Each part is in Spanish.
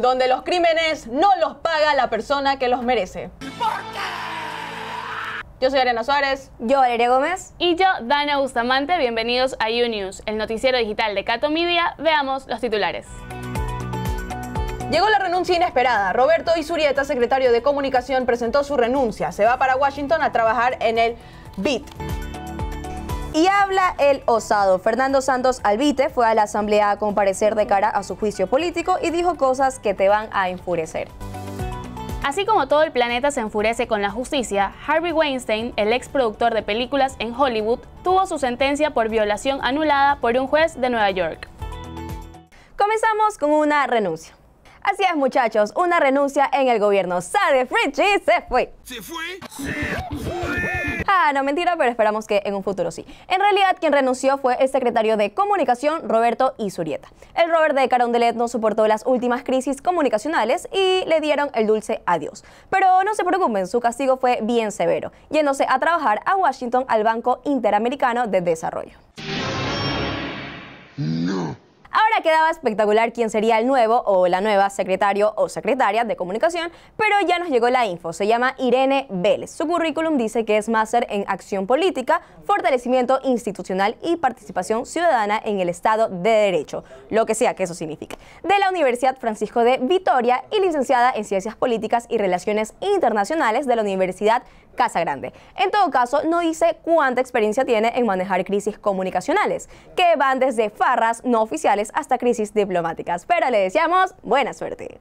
donde los crímenes no los paga la persona que los merece. Yo soy Ariana Suárez. Yo, Valeria Gómez. Y yo, Dana Bustamante. Bienvenidos a UNews, el noticiero digital de Cato Media. Veamos los titulares. Llegó la renuncia inesperada. Roberto Isurieta, secretario de Comunicación, presentó su renuncia. Se va para Washington a trabajar en el BIT. Y habla el osado. Fernando Santos Albite fue a la asamblea a comparecer de cara a su juicio político y dijo cosas que te van a enfurecer. Así como todo el planeta se enfurece con la justicia, Harvey Weinstein, el ex productor de películas en Hollywood, tuvo su sentencia por violación anulada por un juez de Nueva York. Comenzamos con una renuncia. Así es, muchachos, una renuncia en el gobierno. Sade Fritchie se fue. ¿Se fue? Se fue. Ah, no, mentira, pero esperamos que en un futuro sí. En realidad, quien renunció fue el secretario de Comunicación, Roberto Isurieta. El Robert de Carondelet no soportó las últimas crisis comunicacionales y le dieron el dulce adiós. Pero no se preocupen, su castigo fue bien severo, yéndose a trabajar a Washington al Banco Interamericano de Desarrollo. Ahora quedaba espectacular quién sería el nuevo o la nueva secretario o secretaria de comunicación, pero ya nos llegó la info. Se llama Irene Vélez. Su currículum dice que es máster en acción política, fortalecimiento institucional y participación ciudadana en el Estado de Derecho, lo que sea que eso signifique, de la Universidad Francisco de Vitoria y licenciada en Ciencias Políticas y Relaciones Internacionales de la Universidad Casa Grande. En todo caso, no dice cuánta experiencia tiene en manejar crisis comunicacionales, que van desde farras no oficiales hasta crisis diplomáticas. Pero le deseamos buena suerte.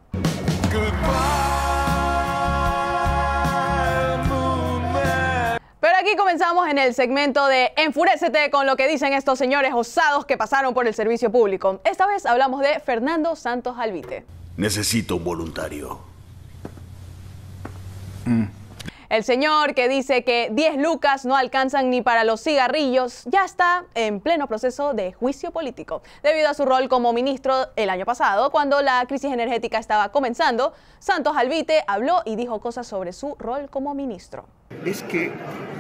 Pero aquí comenzamos en el segmento de Enfurécete con lo que dicen estos señores osados que pasaron por el servicio público. Esta vez hablamos de Fernando Santos Alvite. Necesito un voluntario. Mm. El señor que dice que 10 lucas no alcanzan ni para los cigarrillos ya está en pleno proceso de juicio político. Debido a su rol como ministro el año pasado, cuando la crisis energética estaba comenzando, Santos Alvite habló y dijo cosas sobre su rol como ministro. Es que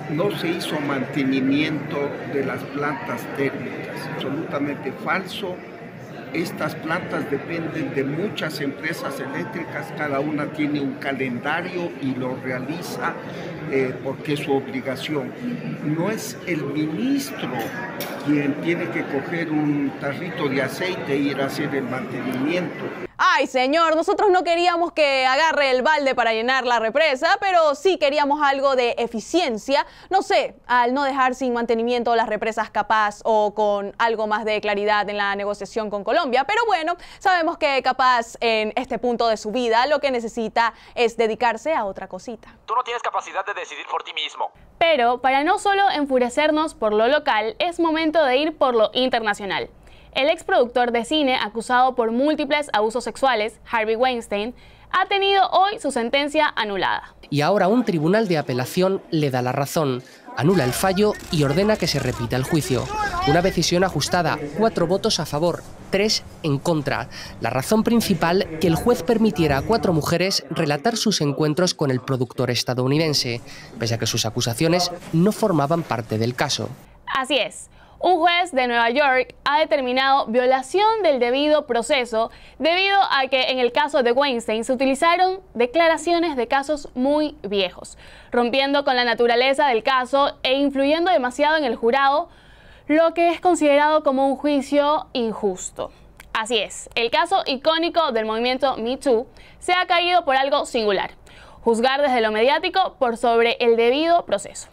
no se hizo mantenimiento de las plantas térmicas, absolutamente falso estas plantas dependen de muchas empresas eléctricas, cada una tiene un calendario y lo realiza eh, porque es su obligación. No es el ministro quien tiene que coger un tarrito de aceite e ir a hacer el mantenimiento. Ay, señor, nosotros no queríamos que agarre el balde para llenar la represa, pero sí queríamos algo de eficiencia. No sé, al no dejar sin mantenimiento las represas capaz o con algo más de claridad en la negociación con Colombia. Pero bueno, sabemos que capaz en este punto de su vida lo que necesita es dedicarse a otra cosita. Tú no tienes capacidad de decidir por ti mismo. Pero para no solo enfurecernos por lo local, es momento de ir por lo internacional. El ex productor de cine acusado por múltiples abusos sexuales, Harvey Weinstein, ha tenido hoy su sentencia anulada. Y ahora un tribunal de apelación le da la razón, anula el fallo y ordena que se repita el juicio. Una decisión ajustada, cuatro votos a favor, tres en contra. La razón principal, que el juez permitiera a cuatro mujeres relatar sus encuentros con el productor estadounidense, pese a que sus acusaciones no formaban parte del caso. Así es. Un juez de Nueva York ha determinado violación del debido proceso debido a que en el caso de Weinstein se utilizaron declaraciones de casos muy viejos, rompiendo con la naturaleza del caso e influyendo demasiado en el jurado, lo que es considerado como un juicio injusto. Así es, el caso icónico del movimiento Me Too se ha caído por algo singular, juzgar desde lo mediático por sobre el debido proceso.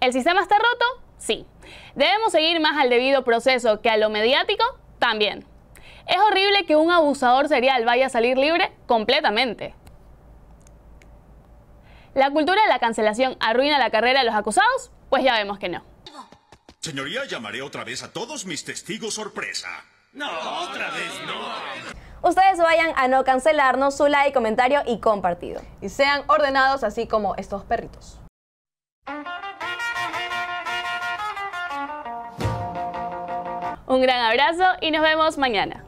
¿El sistema está roto? Sí. ¿Debemos seguir más al debido proceso que a lo mediático? También. Es horrible que un abusador serial vaya a salir libre completamente. ¿La cultura de la cancelación arruina la carrera de los acusados? Pues ya vemos que no. Señoría, llamaré otra vez a todos mis testigos sorpresa. No, otra vez no. Ustedes vayan a no cancelarnos su like, comentario y compartido. Y sean ordenados así como estos perritos. Un gran abrazo y nos vemos mañana.